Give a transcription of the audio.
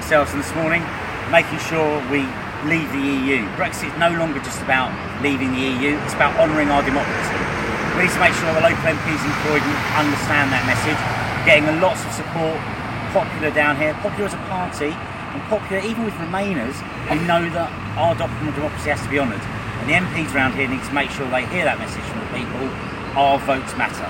themselves this morning, making sure we leave the EU. Brexit is no longer just about leaving the EU, it's about honouring our democracy. We need to make sure the local MPs in Croydon understand that message, getting lots of support, popular down here, popular as a party, and popular even with Remainers who know that our document of democracy has to be honoured. And the MPs around here need to make sure they hear that message from the people. Our votes matter.